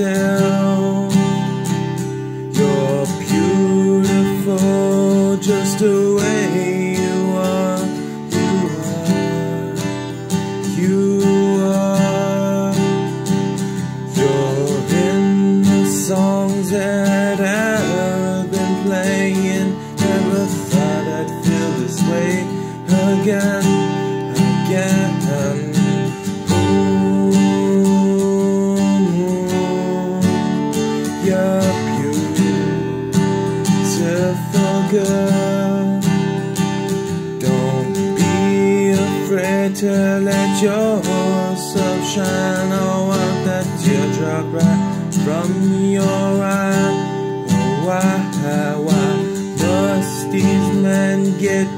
You're beautiful just the way you are. You are. You are. You're in the songs that I've been playing. Never thought I'd feel this way again, girl. Don't be afraid to let yourself shine. Oh, want that teardrop right from your eye. Oh, why, why must these men get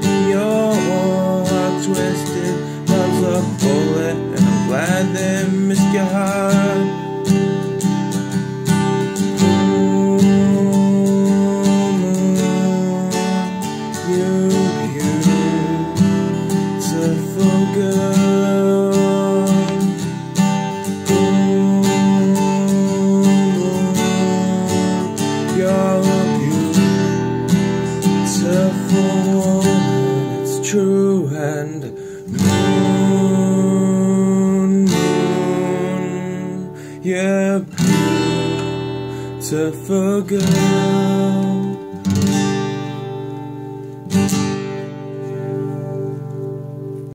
to forget.